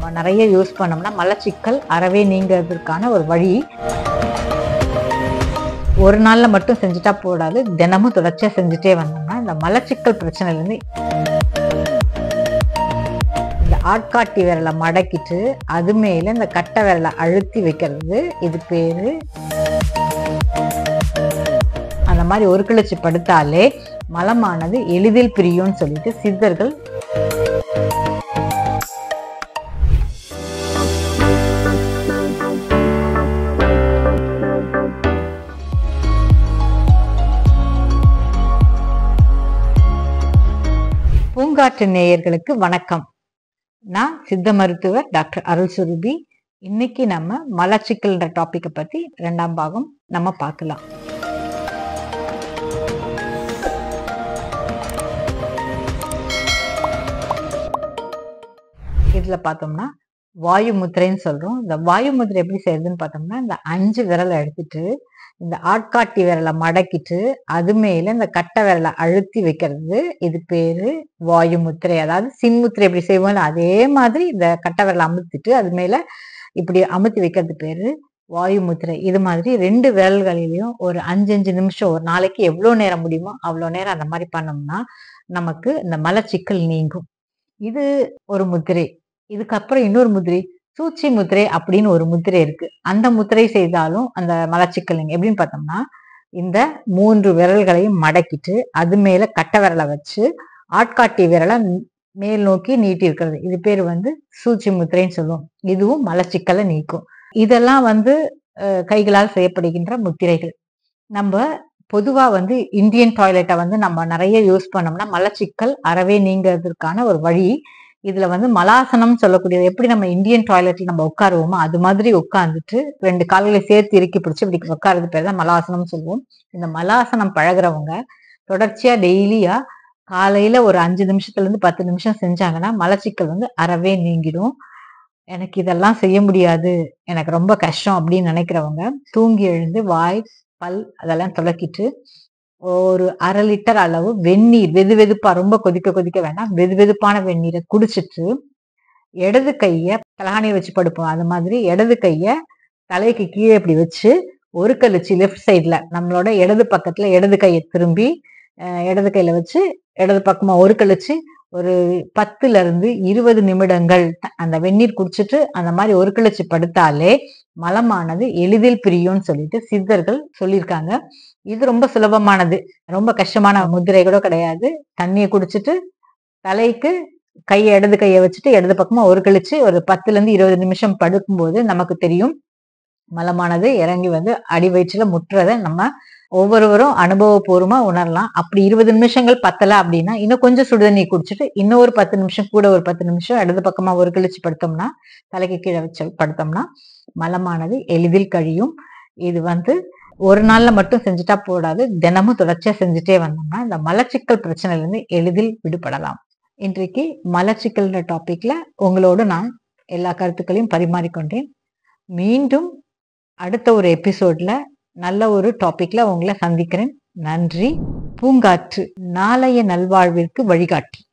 நம்ம நிறைய யூஸ் பண்ணோம்னா மலச்சிக்கல் அறவே நீங்கிறதுக்கான ஒரு வழி. ஒரு நாளில் மட்டும் செஞ்சுட்டா போடாது. தினமும் தொடர்ச்சியாக செஞ்சுட்டே வந்தோம்னா இந்த மலச்சிக்கல் பிரச்சனையிலேருந்து இந்த ஆட்காட்டி விரலை மடக்கிட்டு அது மேலே இந்த கட்டை விரலை அழுத்தி வைக்கிறது. இது பேர் அந்த மாதிரி ஒரு கிழிச்சு படுத்தாலே மலமானது எளிதில் பிரியும்னு சொல்லிட்டு சித்தர்கள் பூங்காற்று நேயர்களுக்கு வணக்கம். நான் சித்த மருத்துவர் டாக்டர் அருள் சுருபி. இன்னைக்கு நம்ம மலச்சிக்கல்ன்ற டாபிக்கை பத்தி ரெண்டாம் பாகம் நம்ம பார்க்கலாம். இதுல பார்த்தோம்னா வாயு முத்திரைன்னு சொல்கிறோம் இந்த வாயு முத்திரை எப்படி செய்யறதுன்னு பார்த்தோம்னா இந்த அஞ்சு விரலை எடுத்துட்டு இந்த ஆட்காட்டி விரலை மடக்கிட்டு அது மேல இந்த கட்டை விரலை அழுத்தி வைக்கிறது. இது பேரு வாயு முத்திரை. அதாவது சின்முத்திரை எப்படி செய்வோம் அதே மாதிரி இந்த கட்டை விரலை அமுத்திட்டு அது மேல இப்படி அமுத்தி வைக்கிறது பேரு வாயு முத்திரை. இது மாதிரி ரெண்டு விரல்களிலையும் ஒரு அஞ்சு அஞ்சு நிமிஷம் ஒரு நாளைக்கு எவ்வளோ நேரம் முடியுமோ அவ்வளோ நேரம் அந்த மாதிரி பண்ணோம்னா நமக்கு இந்த மலச்சிக்கல் நீங்கும். இது ஒரு முத்திரை. இதுக்கப்புறம் இன்னொரு முதிரை சூச்சி முத்திரை அப்படின்னு ஒரு முத்திரை இருக்கு. அந்த முத்திரை செய்தாலும் அந்த மலச்சிக்கல் எப்படின்னு பார்த்தோம்னா இந்த மூன்று விரல்களையும் மடக்கிட்டு அது மேல கட்டை விரலை வச்சு ஆட்காட்டி விரலை மேல் நோக்கி நீட்டி இருக்கிறது. இது பேர் வந்து சூச்சி முத்திரைன்னு சொல்லுவோம். இதுவும் மலச்சிக்கலை நீக்கும். இதெல்லாம் வந்து கைகளால் செய்யப்படுகின்ற முத்திரைகள். நம்ம பொதுவா வந்து இந்தியன் டாய்லெட்டை வந்து நம்ம நிறைய யூஸ் பண்ணோம்னா மலச்சிக்கல் அறவே நீங்கிறதுக்கான ஒரு வழி இதுல வந்து மலாசனம் சொல்லக்கூடியது எப்படி நம்ம இந்தியன் டாய்லெட்ல நம்ம உட்காருவோமோ அது மாதிரி உட்கார்ந்துட்டு ரெண்டு கால்களை சேர்த்து இறுக்கி பிடிச்சி இப்படி உட்காரது பேர் தான் மலாசனம் சொல்லுவோம். இந்த மலாசனம் பழகுறவங்க தொடர்ச்சியா டெய்லியா காலையில ஒரு அஞ்சு நிமிஷத்துல இருந்து பத்து நிமிஷம் செஞ்சாங்கன்னா மலச்சிக்கல் வந்து அறவே நீங்கிடும். எனக்கு இதெல்லாம் செய்ய முடியாது எனக்கு ரொம்ப கஷ்டம் அப்படின்னு நினைக்கிறவங்க தூங்கி எழுந்து வாய் பல் அதெல்லாம் துலக்கிட்டு ஒரு அரை லிட்டர் அளவு வெந்நீர் வெது வெதுப்பா ரொம்ப கொதிக்க கொதிக்க வேண்டாம். வெது வெதுப்பான வெந்நீரை குடிச்சிட்டு இடது கைய தலகாணியை வச்சு படுப்போம். அது மாதிரி இடது கைய தலைக்கு கீழே இப்படி வச்சு ஒரு கழிச்சு லெஃப்ட் சைட்ல நம்மளோட இடது பக்கத்துல இடது கையை திரும்பி இடது கையில வச்சு இடது பக்கமா ஒரு கழிச்சு ஒரு பத்துல இருந்து இருபது நிமிடங்கள் அந்த வெந்நீர் குடிச்சிட்டு அந்த மாதிரி ஒரு கழிச்சு படுத்தாலே மலமானது எளிதில் பிரியும்னு சொல்லிட்டு சித்தர்கள் சொல்லியிருக்காங்க. இது ரொம்ப சுலபமானது. ரொம்ப கஷ்டமான முதிரை கூட கிடையாது. தண்ணியை குடிச்சிட்டு தலைக்கு கையை இடது கையை வச்சுட்டு இடது பக்கமா ஒரு கழிச்சு ஒரு பத்துல இருந்து இருபது நிமிஷம் படுக்கும்போது நமக்கு தெரியும். மலமானது இறங்கி வந்து அடி வயிற்றுல முட்டுறதை நம்ம ஒவ்வொருவரும் அனுபவபூர்வமா உணரலாம். அப்படி இருபது நிமிஷங்கள் பத்தல அப்படின்னா இன்னும் கொஞ்சம் சுடுதண்ணி குடிச்சிட்டு இன்னும் ஒரு பத்து நிமிஷம் கூட ஒரு பத்து நிமிஷம் இடது பக்கமா ஒரு கழிச்சு படுத்தோம்னா தலைக்கு கீழே வச்சு படுத்தோம்னா மலமானது எளிதில் கழியும். இது வந்து ஒரு நாள்ல மட்டும் செஞ்சுட்டா போடாது. தினமும் தொடர்ச்சியா செஞ்சுட்டே வந்தோம்னா இந்த மலச்சிக்கல் பிரச்சனையிலேருந்து எளிதில் விடுபடலாம். இன்றைக்கு மலச்சிக்கல்ன்ற டாபிக்ல உங்களோடு நான் எல்லா கருத்துக்களையும் பரிமாறிக்கொண்டேன். மீண்டும் அடுத்த ஒரு எபிசோட்ல நல்ல ஒரு டாபிக்ல உங்களை சந்திக்கிறேன். நன்றி. பூங்காற்று. நாளைய நல்வாழ்விற்கு வழிகாட்டி.